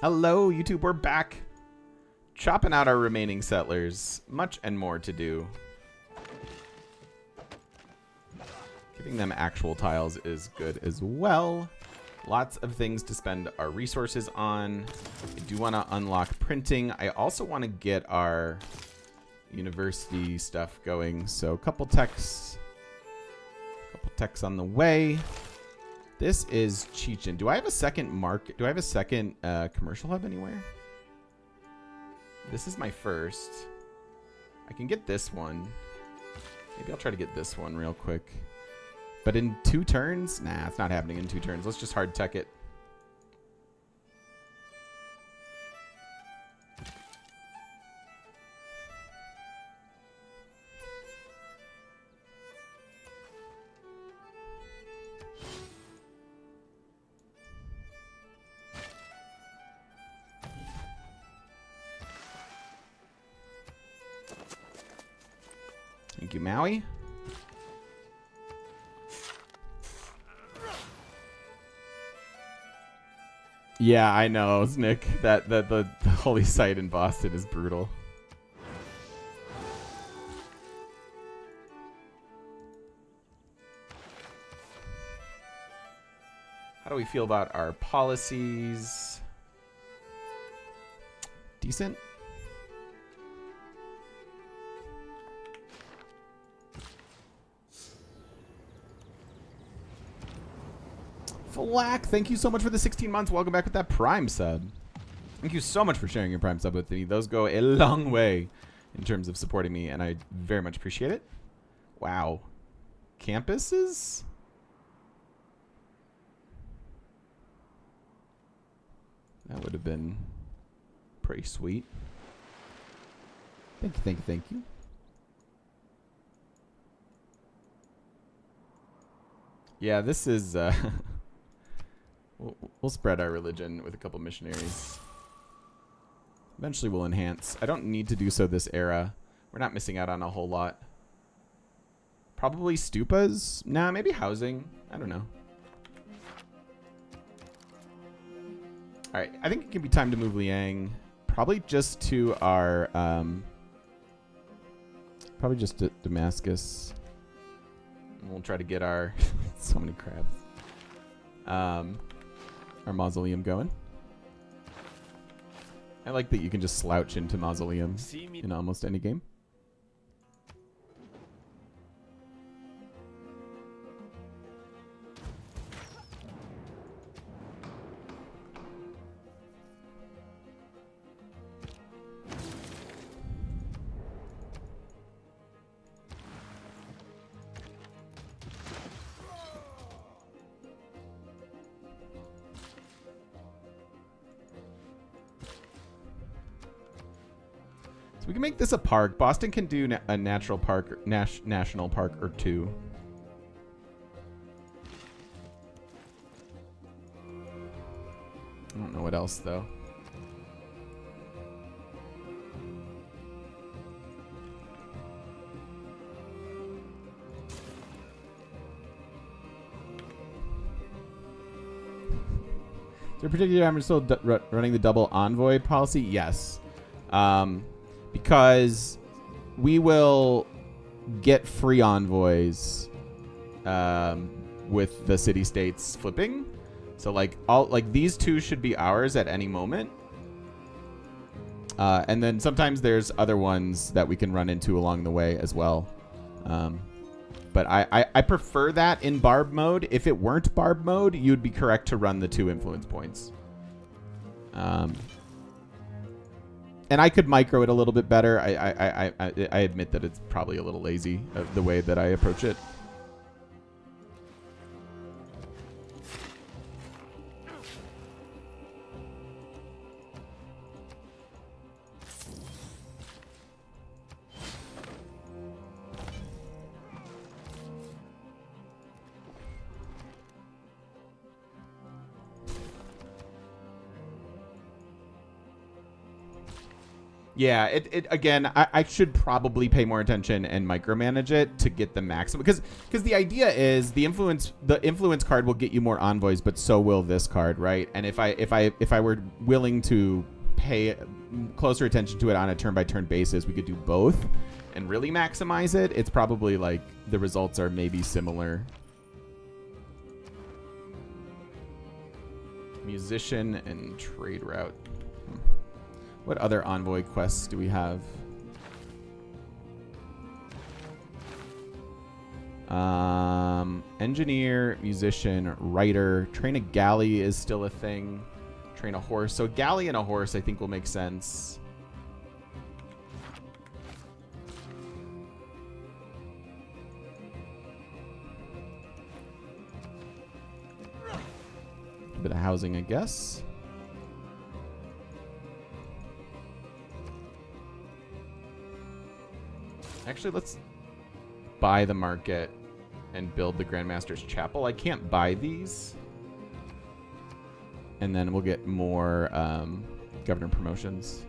Hello, YouTube. We're back. Chopping out our remaining settlers. Much and more to do. Giving them actual tiles is good as well. Lots of things to spend our resources on. I do want to unlock printing. I also want to get our university stuff going. So a couple techs, couple techs on the way. This is Chichen. Do I have a second market? Do I have a second uh, commercial hub anywhere? This is my first. I can get this one. Maybe I'll try to get this one real quick. But in two turns? Nah, it's not happening in two turns. Let's just hard tech it. Yeah, I know, Nick. That that the, the holy site in Boston is brutal. How do we feel about our policies? Decent. Flack, thank you so much for the 16 months. Welcome back with that Prime sub. Thank you so much for sharing your Prime sub with me. Those go a long way in terms of supporting me, and I very much appreciate it. Wow. Campuses? That would have been pretty sweet. Thank you, thank you, thank you. Yeah, this is... Uh, we'll, we'll spread our religion with a couple missionaries. Eventually we'll enhance. I don't need to do so this era. We're not missing out on a whole lot. Probably stupas? Nah, maybe housing. I don't know. Alright, I think it can be time to move Liang. Probably just to our... Um, probably just to Damascus. And we'll try to get our... so many crabs. Um, our mausoleum going. I like that you can just slouch into mausoleum in almost any game. Make this a park. Boston can do a natural park, nas national park or two. I don't know what else though. Is there a particular I'm still running the double envoy policy? Yes. Um, because we will get free envoys um, with the city states flipping. So like all like these two should be ours at any moment. Uh, and then sometimes there's other ones that we can run into along the way as well. Um, but I, I, I prefer that in barb mode. If it weren't barb mode, you'd be correct to run the two influence points. Um, and I could micro it a little bit better. I I, I, I, admit that it's probably a little lazy uh, the way that I approach it. Yeah, it, it again. I, I should probably pay more attention and micromanage it to get the maximum because because the idea is the influence the influence card will get you more envoys, but so will this card, right? And if I if I if I were willing to pay closer attention to it on a turn by turn basis, we could do both and really maximize it. It's probably like the results are maybe similar. Musician and trade route. Hmm. What other envoy quests do we have? Um, engineer, musician, writer. Train a galley is still a thing. Train a horse. So a galley and a horse I think will make sense. A bit of housing, I guess. Actually, let's buy the market and build the Grandmaster's Chapel. I can't buy these. And then we'll get more um, governor promotions.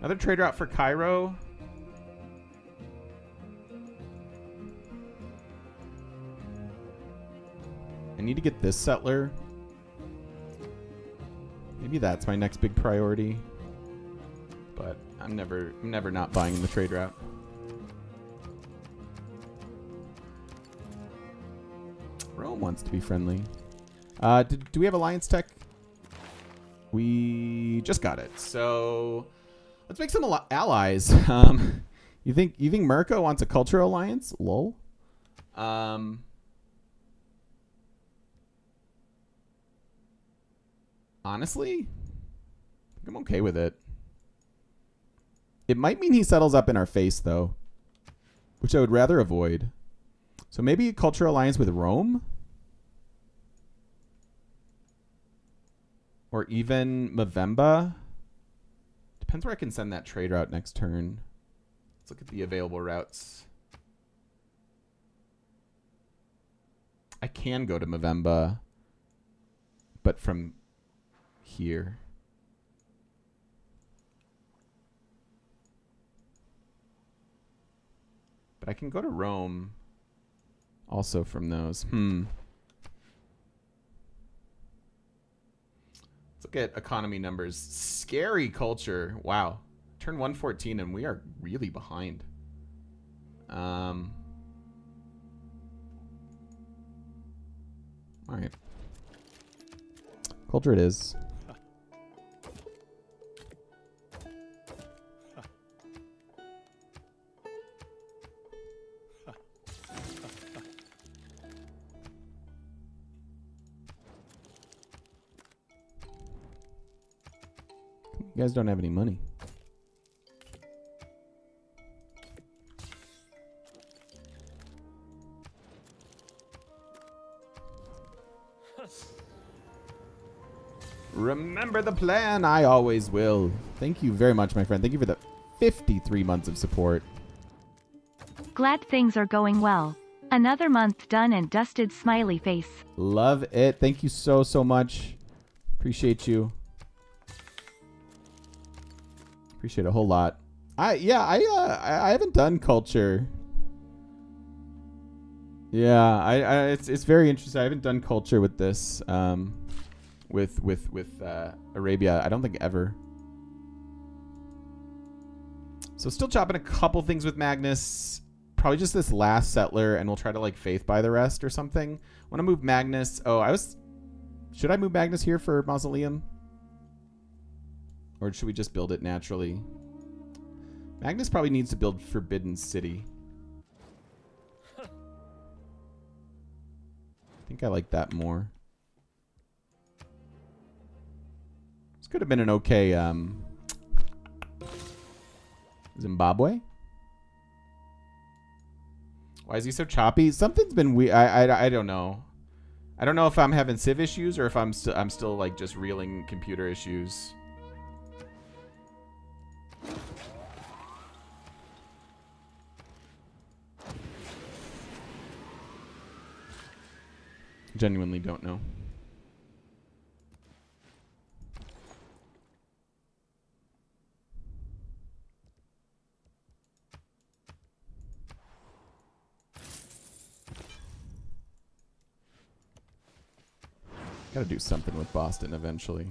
Another trade route for Cairo. Need to get this settler. Maybe that's my next big priority. But I'm never I'm never not buying in the trade route. Rome wants to be friendly. Uh, did, do we have alliance tech? We just got it. So let's make some allies. Um, you think you think Mirko wants a cultural alliance? Lol. Um, Honestly, I'm okay with it. It might mean he settles up in our face, though, which I would rather avoid. So maybe a cultural alliance with Rome? Or even Mvemba? Depends where I can send that trade route next turn. Let's look at the available routes. I can go to Mvemba, but from here. But I can go to Rome also from those. Hmm. Let's look at economy numbers. Scary culture. Wow. Turn 114 and we are really behind. Um. All right. Culture it is. Guys don't have any money. Remember the plan. I always will. Thank you very much, my friend. Thank you for the 53 months of support. Glad things are going well. Another month done and dusted smiley face. Love it. Thank you so, so much. Appreciate you. Appreciate a whole lot. I yeah, I uh, I, haven't done culture. Yeah, I, I it's it's very interesting. I haven't done culture with this um with with with uh, Arabia. I don't think ever. So still chopping a couple things with Magnus. Probably just this last settler, and we'll try to like faith by the rest or something. Want to move Magnus? Oh, I was. Should I move Magnus here for Mausoleum? Or should we just build it naturally? Magnus probably needs to build Forbidden City. I think I like that more. This could have been an okay um, Zimbabwe. Why is he so choppy? Something's been weird. I, I, I don't know. I don't know if I'm having Civ issues or if I'm still I'm still like just reeling computer issues. Genuinely don't know. Gotta do something with Boston eventually.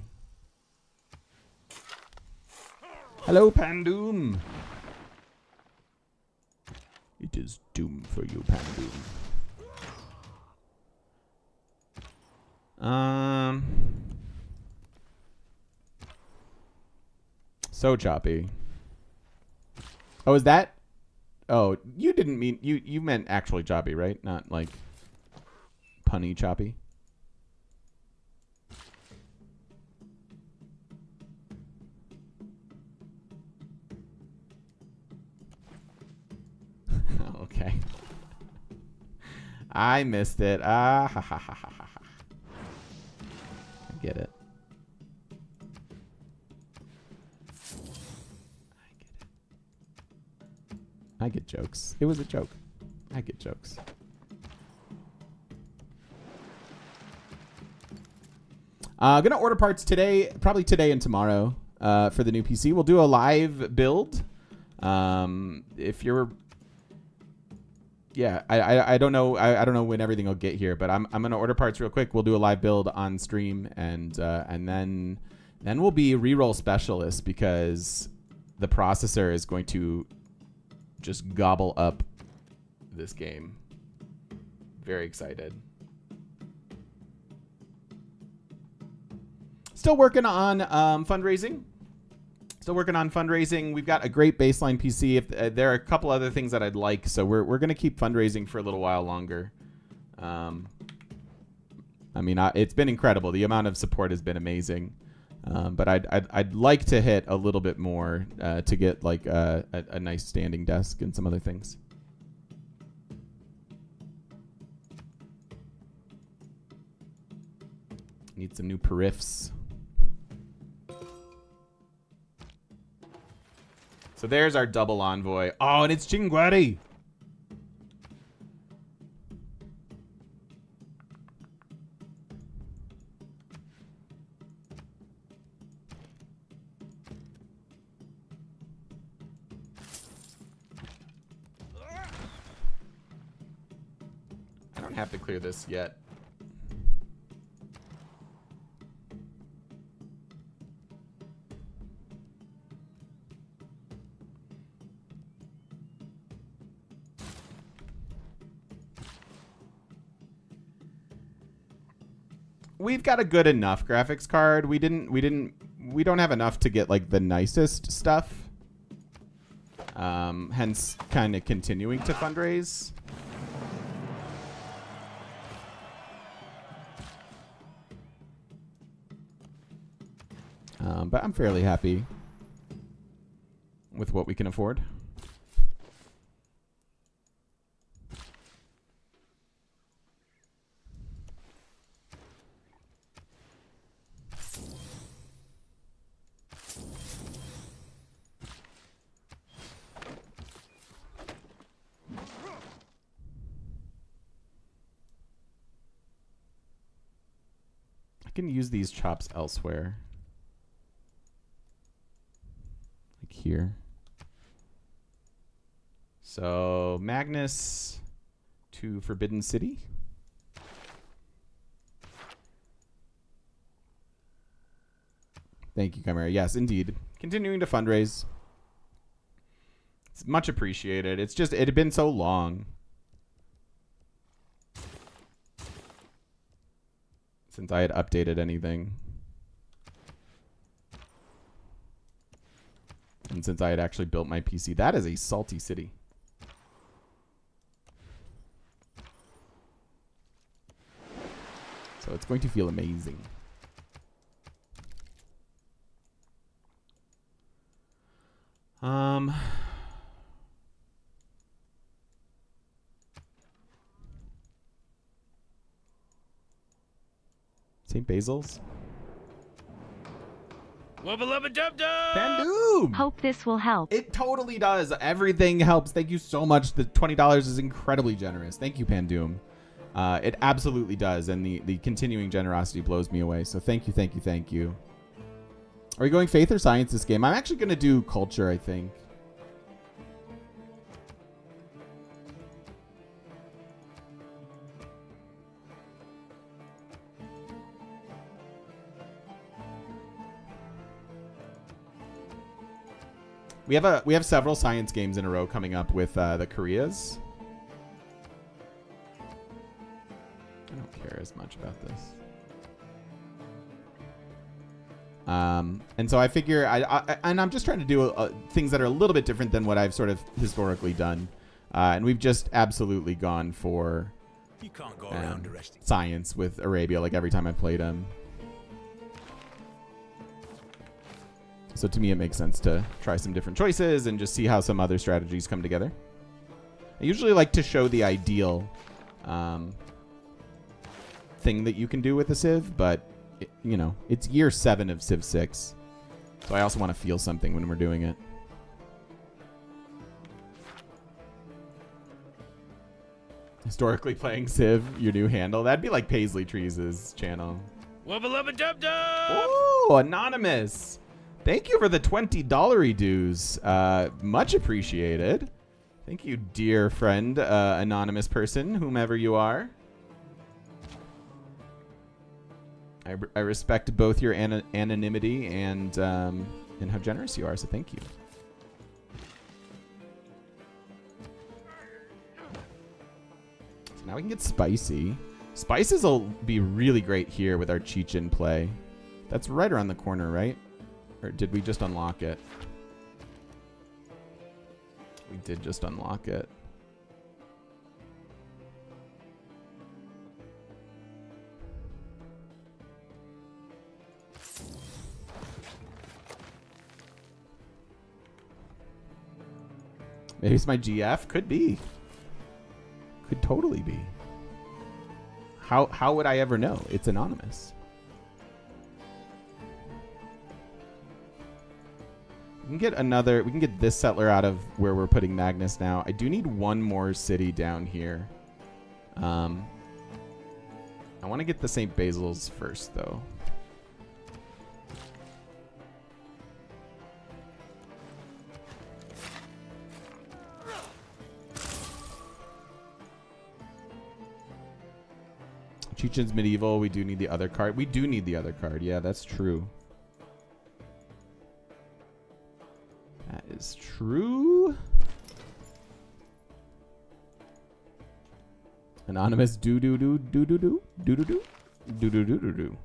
Hello, Pandoom. It is doom for you, Pandoom. Um. So choppy. Oh, is that? Oh, you didn't mean you. You meant actually choppy, right? Not like punny choppy. okay. I missed it. Ah ha ha ha ha get it. I get it. I get jokes. It was a joke. I get jokes. Uh, gonna order parts today, probably today and tomorrow, uh, for the new PC. We'll do a live build. Um, if you're yeah, I, I, I don't know I, I don't know when everything will get here, but I'm I'm gonna order parts real quick. We'll do a live build on stream, and uh, and then then we'll be reroll specialists because the processor is going to just gobble up this game. Very excited. Still working on um, fundraising. Still working on fundraising. We've got a great baseline PC. If uh, there are a couple other things that I'd like, so we're we're gonna keep fundraising for a little while longer. Um, I mean, I, it's been incredible. The amount of support has been amazing. Um, but I'd, I'd I'd like to hit a little bit more uh, to get like a, a, a nice standing desk and some other things. Need some new periffs. So there's our double envoy. Oh, and it's Chinguetti. I don't have to clear this yet. We've got a good enough graphics card. We didn't we didn't we don't have enough to get like the nicest stuff. Um, hence kind of continuing to fundraise. Um, but I'm fairly happy with what we can afford. I can use these chops elsewhere. Like here. So Magnus to Forbidden City. Thank you, Chimera. Yes, indeed. Continuing to fundraise. It's much appreciated. It's just, it had been so long. Since I had updated anything. And since I had actually built my PC. That is a salty city. So it's going to feel amazing. Um, Basil's? Wubba lubba dub dub! Pandoom! Hope this will help. It totally does. Everything helps. Thank you so much. The $20 is incredibly generous. Thank you, Pandoom. Uh, it absolutely does, and the the continuing generosity blows me away. So thank you, thank you, thank you. Are we going faith or science this game? I'm actually going to do culture, I think. We have a we have several science games in a row coming up with uh, the Koreas. I don't care as much about this. Um, and so I figure I, I and I'm just trying to do uh, things that are a little bit different than what I've sort of historically done. Uh, and we've just absolutely gone for You can't go um, science with Arabia like every time I played him. So to me, it makes sense to try some different choices and just see how some other strategies come together. I usually like to show the ideal um, thing that you can do with a Civ, but it, you know, it's year seven of Civ 6. So I also want to feel something when we're doing it. Historically playing Civ, your new handle. That'd be like Paisley Trees' channel. Wubba lubba dub dub. Ooh, anonymous. Thank you for the twenty dollary dues. Uh, much appreciated. Thank you, dear friend, uh, anonymous person, whomever you are. I, I respect both your ana- anonymity and um, and how generous you are. So thank you. Now we can get spicy. Spices will be really great here with our Chechen play. That's right around the corner, right? Or did we just unlock it? We did just unlock it. Maybe it's my GF. Could be. Could totally be. How how would I ever know? It's anonymous. Can get another. We can get this settler out of where we're putting Magnus now. I do need one more city down here. Um, I want to get the St. Basil's first, though. Chechen's medieval. We do need the other card. We do need the other card. Yeah, that's true. Anonymous do do do do do do do do do do do do do do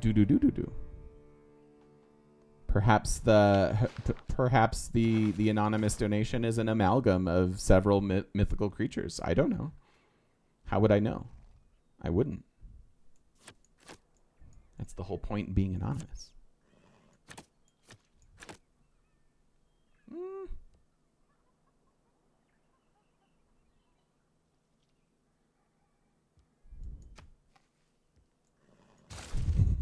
do do do do do. Perhaps the perhaps the the anonymous donation is an amalgam of several myth- mythical creatures. I don't know. How would I know? I wouldn't. That's the whole point in being anonymous.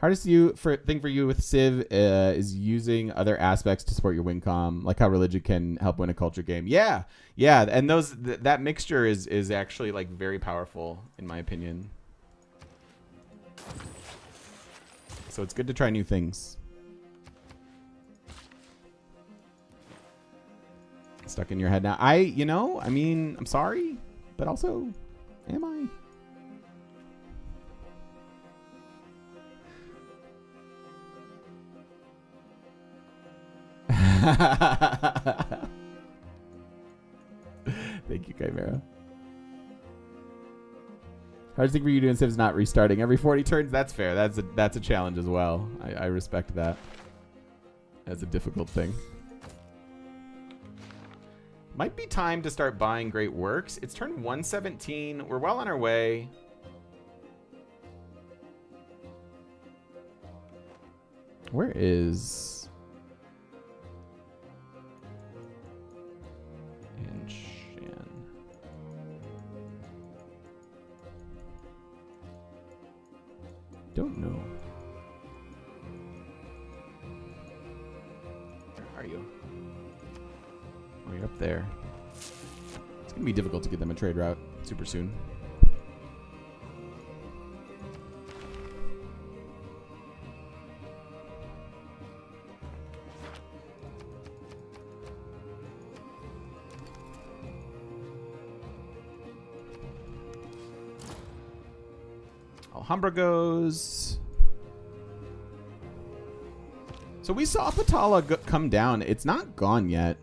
Hardest you for thing for you with Civ uh, is using other aspects to support your wincon, like how religion can help win a culture game. Yeah, yeah, and those th- that mixture is is actually like very powerful in my opinion. So it's good to try new things. Stuck in your head now. I, you know, I mean, I'm sorry, but also, am I? Thank you, Chimera. Hardest thing for you doing Civ is not restarting every 40 turns. That's fair. That's a that's a challenge as well. I, I respect that. That's a difficult thing. Might be time to start buying great works. It's turn 117. We're well on our way. Where is trade route super soon. Alhambra goes. So we saw Potala come down. It's not gone yet.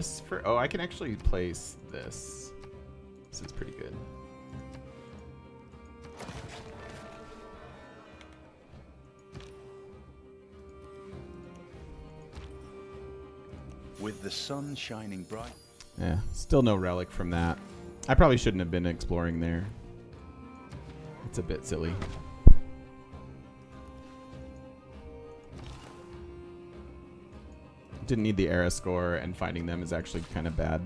This for. Oh, I can actually place this. This is pretty good. With the sun shining bright. Yeah, still no relic from that. I probably shouldn't have been exploring there. It's a bit silly. Didn't need the era score, and finding them is actually kind of bad.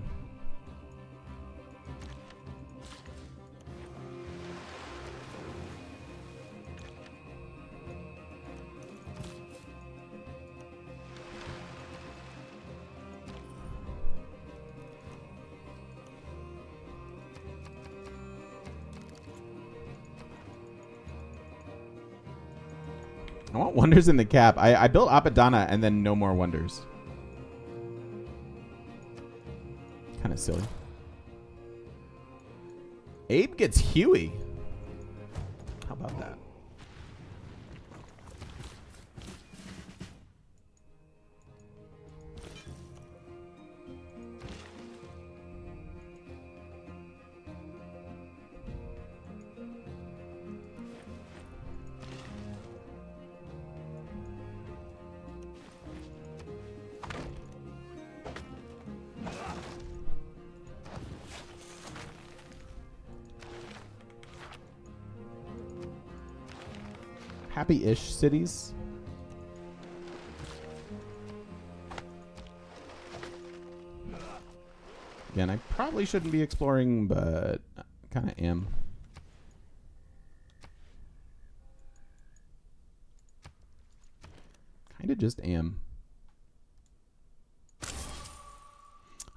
I want wonders in the cap. I, I built Apadana and then no more wonders. Kind of silly. Abe gets Huey. Happy-ish cities. Again, I probably shouldn't be exploring, but kind of am. Kind of just am.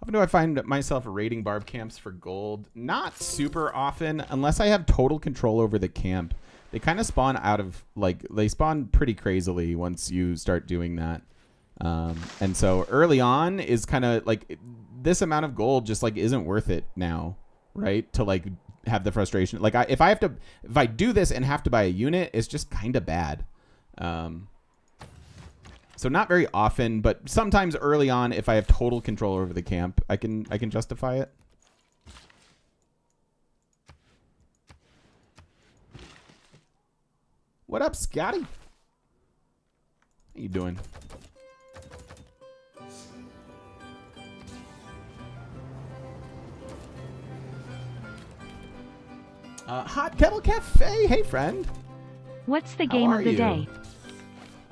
Often do I find myself raiding barb camps for gold? Not super often, unless I have total control over the camp. They kind of spawn out of, like, they spawn pretty crazily once you start doing that. Um, and so early on is kind of like this amount of gold just like isn't worth it now, right? To like have the frustration. Like I, if I have to, if I do this and have to buy a unit, it's just kind of bad. Um, so not very often, but sometimes early on, if I have total control over the camp, I can I can justify it. What up, Scotty? How you doing? Uh, Hot Kettle Cafe. Hey, friend. What's the game of the you? day?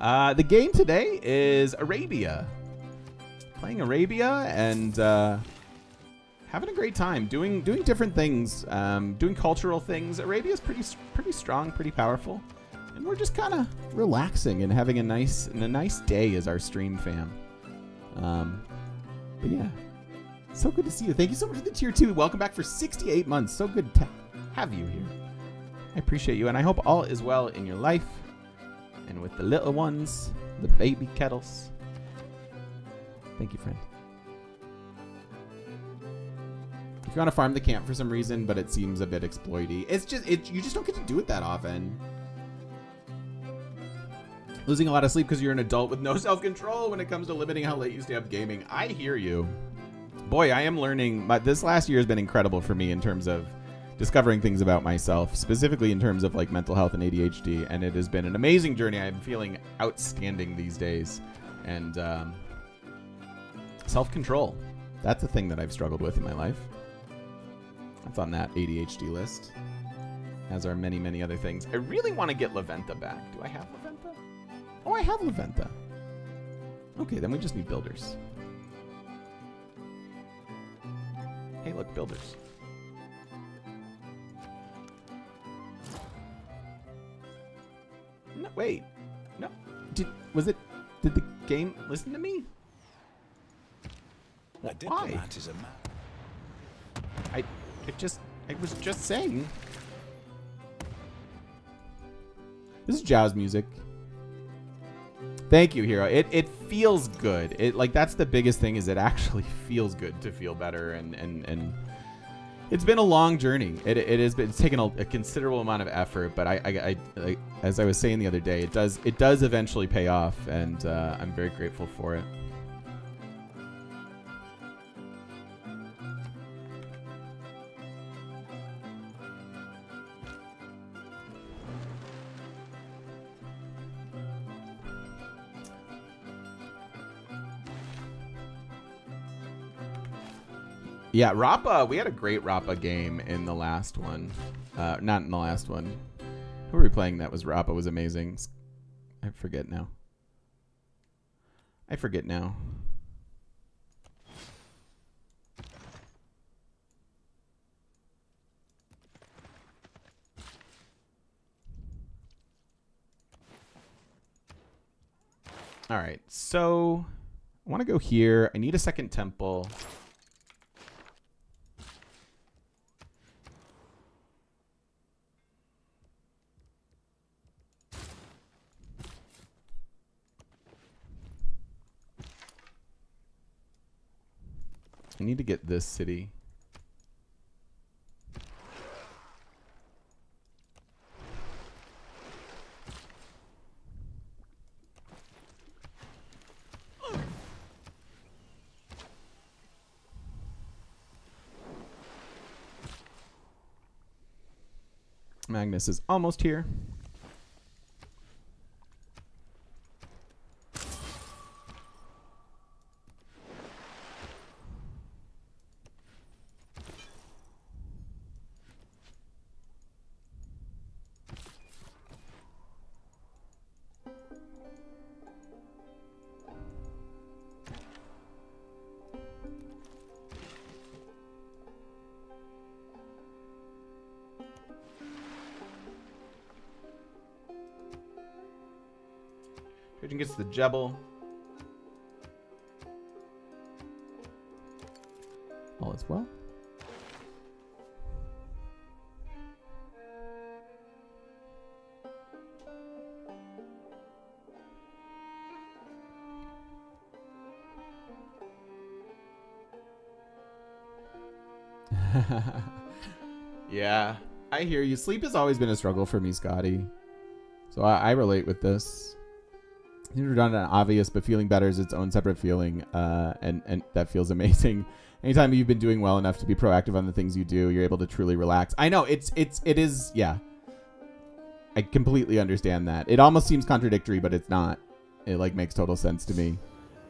Uh, the game today is Arabia. Playing Arabia and uh, having a great time doing doing different things, um, doing cultural things. Arabia's pretty pretty strong, pretty powerful, and we're just kind of relaxing and having a nice and a nice day as our stream fam. Um, But yeah, so good to see you. Thank you so much for the tier two. Welcome back for 68 months. So good to have you here. I appreciate you, and I hope all is well in your life and with the little ones, the baby kettles. Thank you, friend. If you want to farm the camp for some reason, but it seems a bit exploity, it's just it you just don't get to do it that often. Losing a lot of sleep because you're an adult with no self-control when it comes to limiting how late you stay up gaming. I hear you. Boy, I am learning, but this last year has been incredible for me in terms of discovering things about myself, specifically in terms of like mental health and ADHD. And it has been an amazing journey. I'm feeling outstanding these days. And um, self control. That's a thing that I've struggled with in my life. That's on that ADHD list, as are many, many other things. I really want to get La Venta back. Do I have La Venta? Oh, I have La Venta. Okay, then we just need builders. Hey, look, builders. No, wait. No. Did was it? Did the game listen to me? A Why? diplomat is a man. I, I just, I was just saying. This is Jow's music. Thank you, Hero. It it feels good. It like that's the biggest thing is it actually feels good to feel better and and and it's been a long journey. It, it has been it's taken a, a considerable amount of effort, but I, I, I, as I was saying the other day, it does it does eventually pay off, and uh, I'm very grateful for it. Yeah, Rappa. We had a great Rappa game in the last one. Uh, not in the last one. Who were we playing? That was Rappa. Was amazing. I forget now. I forget now. All right, so I want to go here. I need a second temple. I need to get this city. Magnus is almost here. Trajan gets the Jebel. All is well. yeah, I hear you. Sleep has always been a struggle for me, Scotty. So I, I relate with this. Redundant and obvious, but feeling better is its own separate feeling, uh, and and that feels amazing. Anytime you've been doing well enough to be proactive on the things you do, you're able to truly relax. I know it's it's it is yeah. I completely understand that. It almost seems contradictory, but it's not. It like makes total sense to me.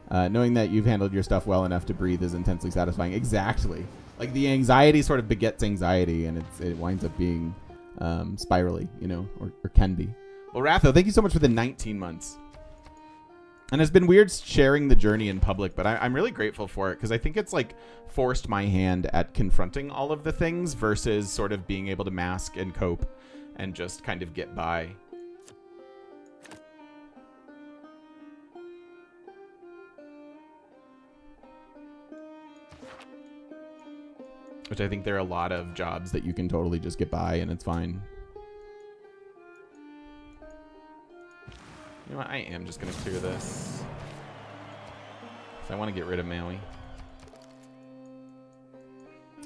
Uh, knowing that you've handled your stuff well enough to breathe is intensely satisfying. Exactly. Like the anxiety sort of begets anxiety, and it's it winds up being um, spirally, you know, or, or can be. Well, Ratho, thank you so much for the 19 months. And it's been weird sharing the journey in public, but I, I'm really grateful for it because I think it's like forced my hand at confronting all of the things versus sort of being able to mask and cope and just kind of get by. Which I think there are a lot of jobs that you can totally just get by and it's fine. You know what? I am just going to clear this. I want to get rid of Maui.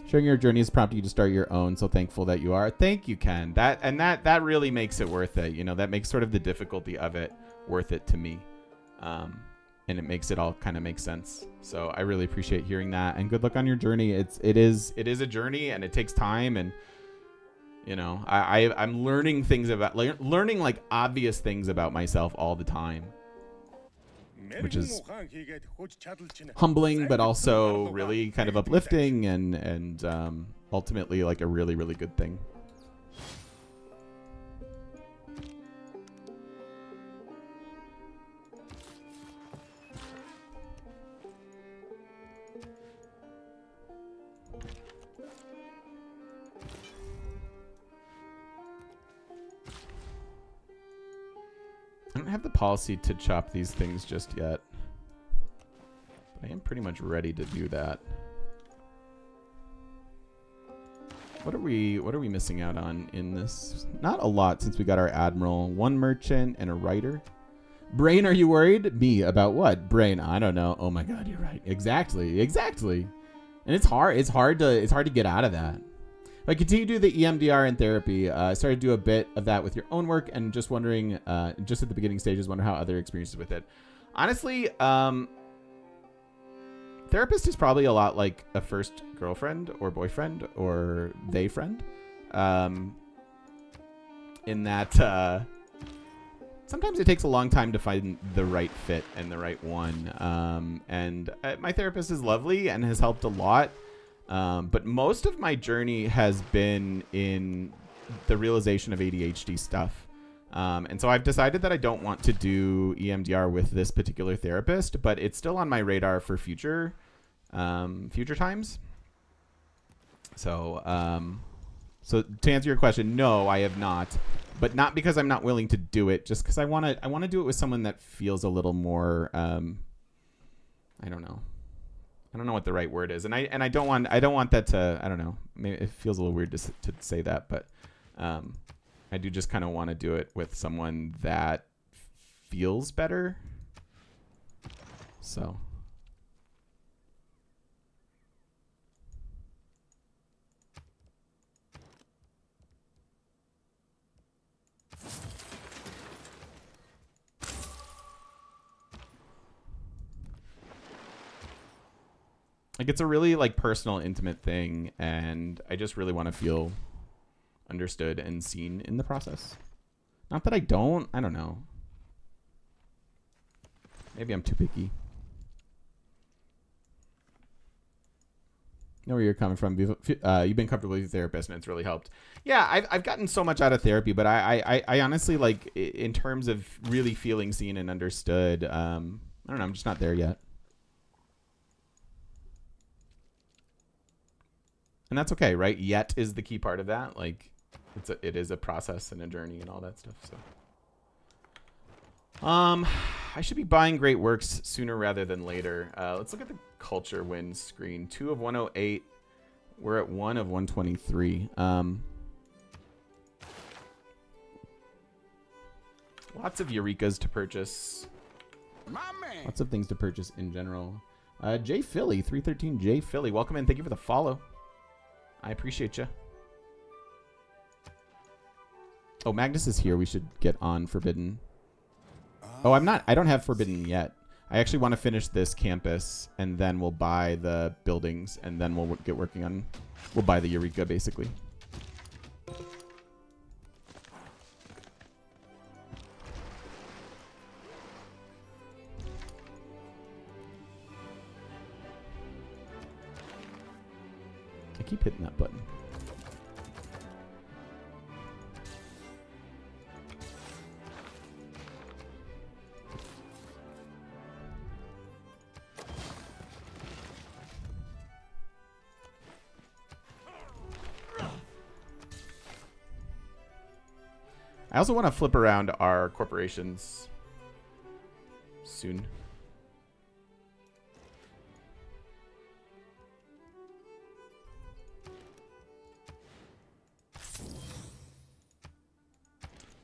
Sharing your journey has prompted you to start your own, so thankful that you are. Thank you, Ken. That and that that really makes it worth it. You know, that makes sort of the difficulty of it worth it to me. Um, and it makes it all kind of make sense. So I really appreciate hearing that. And good luck on your journey. It's it is it is a journey and it takes time and you know, I, I I'm learning things about like learning like obvious things about myself all the time. Which is humbling but also really kind of uplifting and and um, ultimately like a really really good thing have the policy to chop these things just yet. But I am pretty much ready to do that. What are we what are we missing out on in this? Not a lot since we got our admiral, one merchant and a writer. Brain, are you worried? Me about what? Brain, I don't know. Oh my god, you're right. Exactly. Exactly. And it's hard. It's hard to it's hard to get out of that. I continue to do the EMDR in therapy. Uh, I started to do a bit of that with your own work, and just wondering, uh, just at the beginning stages, wonder how other experiences with it. Honestly, um, therapist is probably a lot like a first girlfriend or boyfriend or they friend, um, in that uh, sometimes it takes a long time to find the right fit and the right one. Um, and uh, my therapist is lovely and has helped a lot. Um, but most of my journey has been in the realization of ADHD stuff. Um, and so I've decided that I don't want to do EMDR with this particular therapist, but it's still on my radar for future um, future times. So, um, so to answer your question, no, I have not, but not because I'm not willing to do it, just because I want to. I want to do it with someone that feels a little more. Um, I don't know. I don't know what the right word is, and I and I don't want I don't want that to I don't know. Maybe it feels a little weird to to say that, but um, I do just kind of want to do it with someone that feels better. So. Like it's a really like personal intimate thing and i just really want to feel understood and seen in the process. Not that i don't i don't know. Maybe i'm too picky. Know where you're coming from. Uh, you've been comfortable with your therapist and it's really helped. Yeah I've, I've gotten so much out of therapy but I, I, I- I honestly like in terms of really feeling seen and understood um, i don't know i'm just not there yet and that's okay right? Yet is the key part of that. Like it's a, it is a process and a journey and all that stuff so. Um i should be buying great works sooner rather than later. Uh, let's look at the culture wins screen. Two of 108 we're at one of 123 um lots of eurekas to purchase. Lots of things to purchase in general. Uh jay philly 313 jay philly. Welcome in. Thank you for the follow I appreciate you. Oh, Magnus is here. We should get on Forbidden. Oh, I'm not. I don't have Forbidden yet. I actually want to finish this campus, and then we'll buy the buildings, and then we'll get working on. We'll buy the Eureka, basically. I keep hitting that also want to flip around our corporations soon.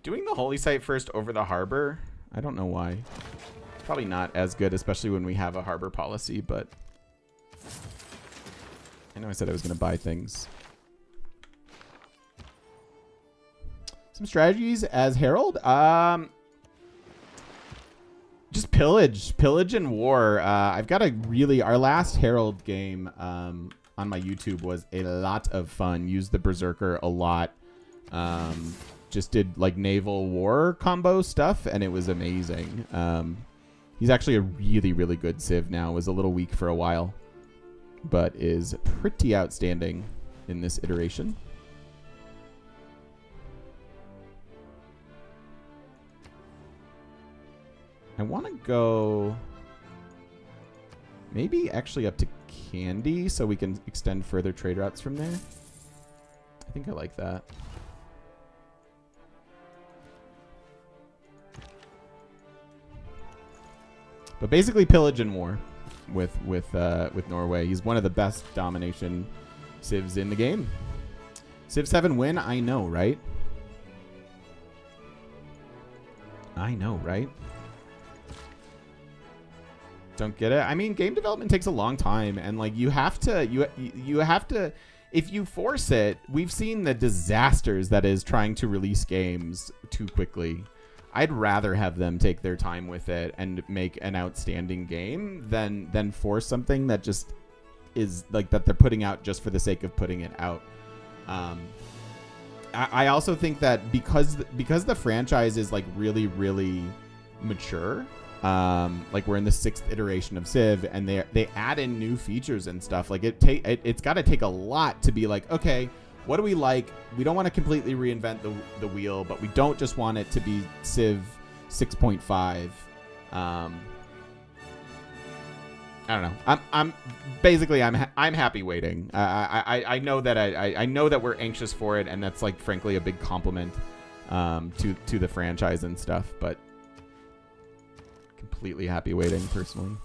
Doing the holy site first over the harbor? I don't know why. Probably not as good, especially when we have a harbor policy, but... I know I said I was going to buy things. Some strategies as Harald. Um, just pillage, pillage and war. Uh, I've got a really our last Harald game um, on my YouTube was a lot of fun. Used the Berserker a lot. Um, just did like naval war combo stuff, and it was amazing. Um, he's actually a really, really good Civ now. Was a little weak for a while, but is pretty outstanding in this iteration. I want to go maybe actually up to Kandy so we can extend further trade routes from there. I think I like that. But basically pillage and war with with uh, with Norway. He's one of the best domination civs in the game. Civ 7 win, I know, right? I know, right? Don't get it. I mean, game development takes a long time, and like you have to, you you have to. If you force it, we've seen the disasters that is trying to release games too quickly. I'd rather have them take their time with it and make an outstanding game than than force something that just is like that they're putting out just for the sake of putting it out. Um, I, I also think that because because the franchise is like really really mature um like we're in the sixth iteration of civ and they they add in new features and stuff like it take it, it's got to take a lot to be like okay what do we like we don't want to completely reinvent the, the wheel but we don't just want it to be civ 6.5 um I don't know. I'm, I'm basically I'm ha- I'm happy waiting. I I, I know that I, I know that we're anxious for it, and that's like frankly a big compliment um, to to the franchise and stuff. But completely happy waiting personally.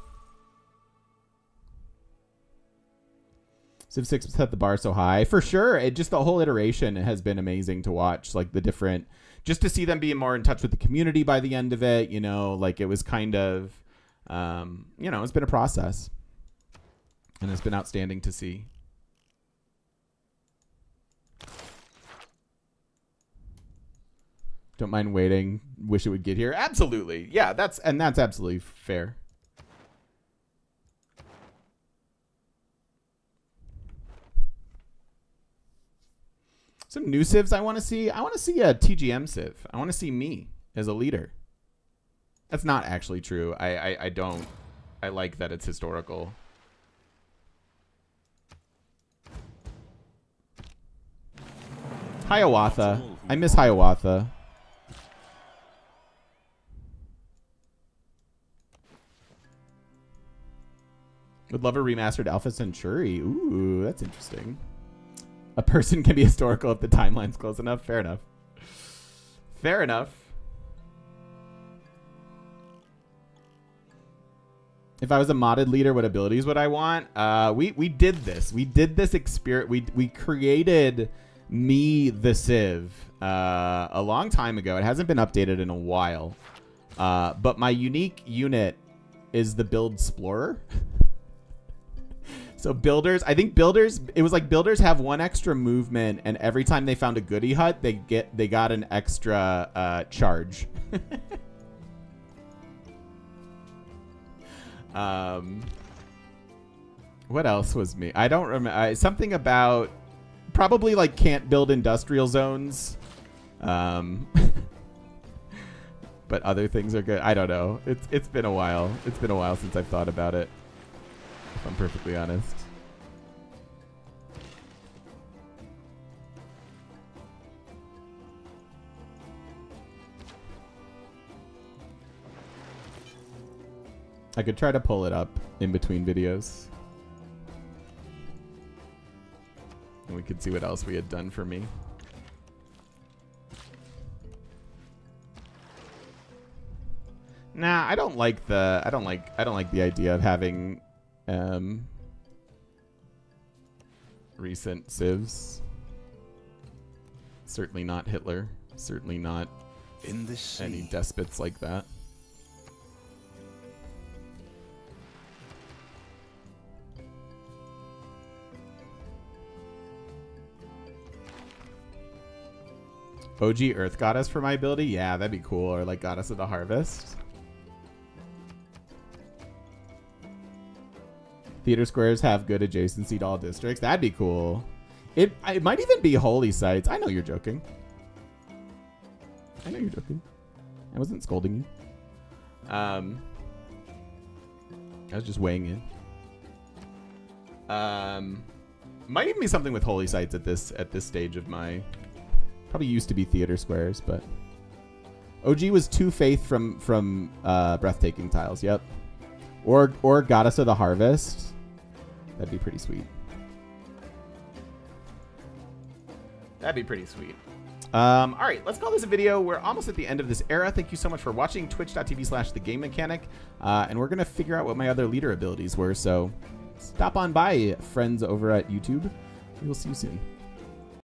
Civ 6 set the bar so high. For sure. It just the whole iteration has been amazing to watch. Like the different just to see them being more in touch with the community by the end of it, you know, like it was kind of um, you know, it's been a process. And it's been outstanding to see. Don't mind waiting. Wish it would get here. Absolutely. Yeah, that's and that's absolutely fair. Some new civs I want to see. I want to see a TGM civ. I want to see me as a leader. That's not actually true. I, I, I don't. I like that it's historical. Hiawatha. I miss Hiawatha. Would love a remastered Alpha Centauri. Ooh, that's interesting. A person can be historical if the timeline's close enough. Fair enough. Fair enough. If I was a modded leader, what abilities would I want? Uh, we we did this. We did this experience. We we created me the Civ uh, a long time ago. It hasn't been updated in a while. Uh, but my unique unit is the Build Explorer. so builders, I think builders. It was like builders have one extra movement, and every time they found a goody hut, they get they got an extra uh, charge. Um, what else was me? I don't remember. Something about probably like can't build industrial zones. Um, but other things are good. I don't know. It's it's been a while. It's been a while since I've thought about it. If I'm perfectly honest. I could try to pull it up in between videos. And we could see what else we had done for me. Nah, I don't like the I don't like I don't like the idea of having um recent civs. Certainly not Hitler. Certainly not In this any despots like that. OG Earth Goddess for my ability? Yeah, that'd be cool. Or like Goddess of the Harvest. Theater squares have good adjacency to all districts. That'd be cool. It, it might even be holy sites. I know you're joking. I know you're joking. I wasn't scolding you. Um, I was just weighing in. Um, might even be something with holy sites at this at this stage of my. Probably used to be theater squares, but OG was two faith from from uh, breathtaking tiles. Yep, or or goddess of the harvest. That'd be pretty sweet. That'd be pretty sweet. Um, all right, let's call this a video. We're almost at the end of this era. Thank you so much for watching twitch.tv slash the game mechanic. Uh, and we're going to figure out what my other leader abilities were. So stop on by, friends over at YouTube. We will see you soon.